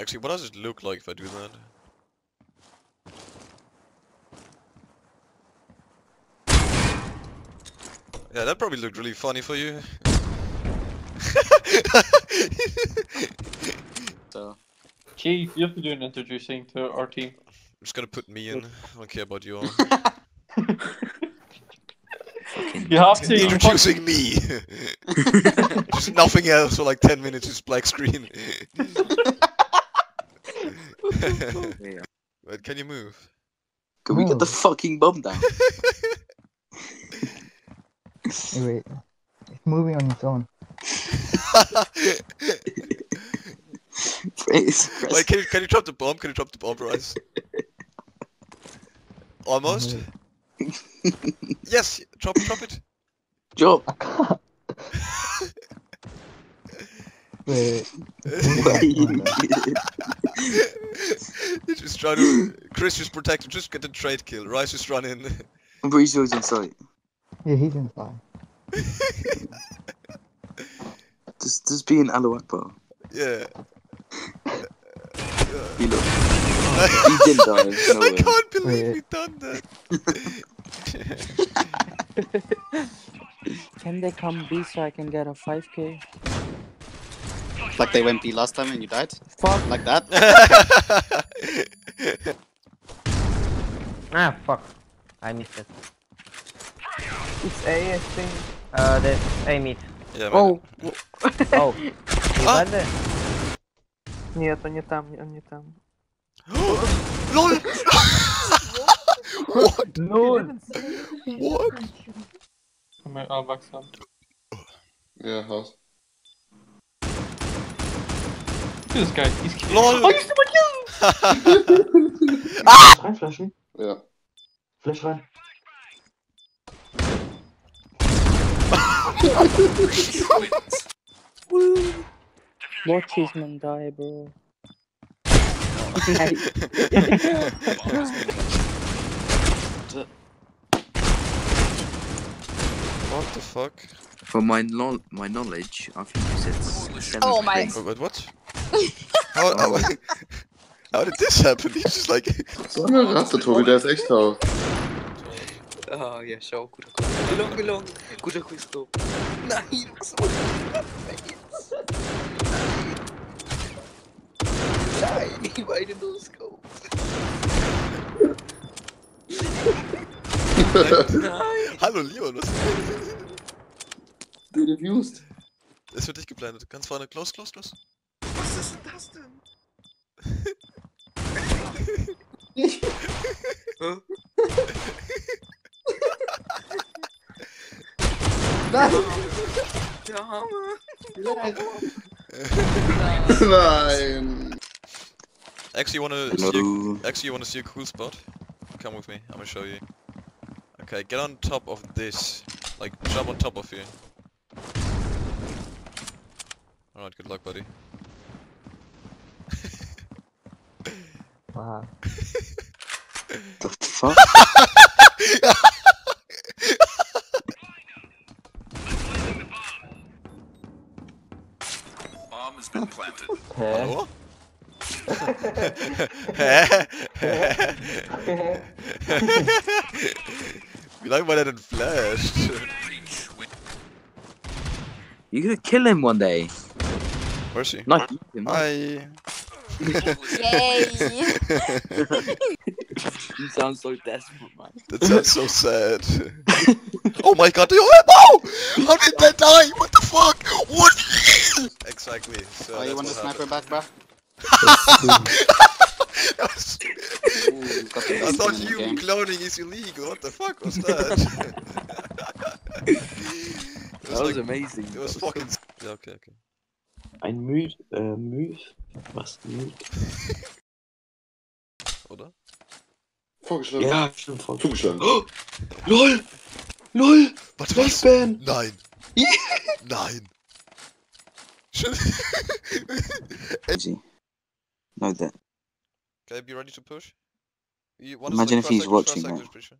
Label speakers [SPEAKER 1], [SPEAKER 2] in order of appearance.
[SPEAKER 1] Actually, what does it look like if I do that? Yeah, that probably looked really funny for you.
[SPEAKER 2] So
[SPEAKER 3] Chief, you have to do an introducing to our team.
[SPEAKER 1] I'm just gonna put me in. I don't care about you all.
[SPEAKER 3] You have to.
[SPEAKER 1] Introducing me! just nothing else for like 10 minutes, just black screen.
[SPEAKER 2] Yeah.
[SPEAKER 1] Wait, can you move?
[SPEAKER 2] Can we get the fucking bomb down?
[SPEAKER 4] Hey, wait. It's moving on its own.
[SPEAKER 2] Press, press.
[SPEAKER 1] Wait, can you, can you drop the bomb? Can you drop the bomb, Bryce? Almost. yes, drop, drop it.
[SPEAKER 2] Job.
[SPEAKER 4] I can't. Wait.
[SPEAKER 1] you just try to. Chris just protect just get the trade kill. Rice just run in.
[SPEAKER 2] I'm pretty sure he's in sight.
[SPEAKER 4] Yeah, he's inside.
[SPEAKER 2] Just, just be an Aloe Akbar.
[SPEAKER 1] yeah.
[SPEAKER 2] He look. He didn't die. No
[SPEAKER 1] I
[SPEAKER 2] way.
[SPEAKER 1] can't believe
[SPEAKER 4] Wait.
[SPEAKER 1] we done that.
[SPEAKER 5] Can they come B so I can get a 5k?
[SPEAKER 6] Like they went B last time and you died?
[SPEAKER 5] Fuck.
[SPEAKER 6] Like that?
[SPEAKER 7] Ah, fuck. I missed it.
[SPEAKER 5] It's A, I think.
[SPEAKER 7] Uh, the A mid.
[SPEAKER 1] yeah, man.
[SPEAKER 5] Oh,
[SPEAKER 7] Oh, you
[SPEAKER 1] Ah.
[SPEAKER 7] got it?
[SPEAKER 5] нет, он не там, он не там.
[SPEAKER 1] LOL! what?
[SPEAKER 4] No!
[SPEAKER 1] What?
[SPEAKER 3] I'm I'll back some.
[SPEAKER 8] Yeah, house.
[SPEAKER 3] Look at this guy. He's killing.
[SPEAKER 1] LOL!
[SPEAKER 3] Oh, you stole my kill!
[SPEAKER 9] Reinflashen.
[SPEAKER 8] Ja.
[SPEAKER 9] Flash rein.
[SPEAKER 5] Watch his man die, bro.
[SPEAKER 1] what the fuck?
[SPEAKER 2] From my no my knowledge, I think you said seven
[SPEAKER 10] Oh my-
[SPEAKER 2] things.
[SPEAKER 1] Wait, wait, what? How, how, oh. How did this happen? He's just like.
[SPEAKER 8] So eine Ratte, Tobi, der ist echt drauf.
[SPEAKER 2] Ah, ja, schau, guter Kuss. Belong, belong. Guter Kuss, Top. Nein, was war das? Nein, ich meine nur Scope. Nein.
[SPEAKER 1] Hallo Leon, was
[SPEAKER 8] Du diffused.
[SPEAKER 1] ist für dich geplant? Ganz vorne, close, close, close.
[SPEAKER 2] Was ist denn das denn? Der Arme.
[SPEAKER 8] Nein.
[SPEAKER 1] Actually, you wanna see a, actually you wanna see a cool spot? Come with me. I'm gonna show you. Okay, get on top of this. Like jump on top of here. Alright, good luck, buddy.
[SPEAKER 4] Wow.
[SPEAKER 2] The fuck?
[SPEAKER 1] Hallo? Hä? Wie lange war der denn flashed?
[SPEAKER 2] You're gonna kill him one day.
[SPEAKER 1] Where's he?
[SPEAKER 2] Not him.
[SPEAKER 1] Hi.
[SPEAKER 10] Yay!
[SPEAKER 2] You sound so desperate, man.
[SPEAKER 1] That sounds so sad. oh my god, they all no! How did that die? What the fuck? What? exactly. So
[SPEAKER 6] Oh, you
[SPEAKER 1] that's
[SPEAKER 6] want the
[SPEAKER 1] what
[SPEAKER 6] sniper
[SPEAKER 1] happened.
[SPEAKER 6] back, bruh?
[SPEAKER 1] That was-
[SPEAKER 6] Ooh,
[SPEAKER 1] I thought
[SPEAKER 6] instant in the
[SPEAKER 1] you
[SPEAKER 6] game.
[SPEAKER 1] cloning is illegal. What the fuck was that? it was,
[SPEAKER 2] That was
[SPEAKER 1] like,
[SPEAKER 2] amazing.
[SPEAKER 1] it was fucking. Yeah, okay, okay.
[SPEAKER 9] Ein Müd, äh, Müd. Was? Müd?
[SPEAKER 1] Oder?
[SPEAKER 8] Vorgeschlagen.
[SPEAKER 2] Ja, stimmt, voll.
[SPEAKER 8] Zugeschlagen.
[SPEAKER 2] LOL! LOL!
[SPEAKER 1] Warte, was?
[SPEAKER 2] Flashban!
[SPEAKER 1] Nein. Nein.
[SPEAKER 2] Easy. Know that.
[SPEAKER 1] okay, be ready to push. You,
[SPEAKER 2] Imagine if he's watching
[SPEAKER 1] sure.